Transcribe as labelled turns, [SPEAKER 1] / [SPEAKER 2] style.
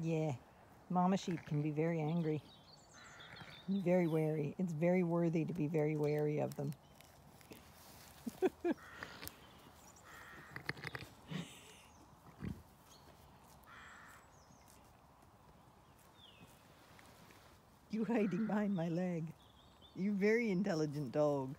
[SPEAKER 1] Yeah, mama sheep can be very angry. Very wary. It's very worthy to be very wary of them. you hiding behind my leg. You very intelligent dog.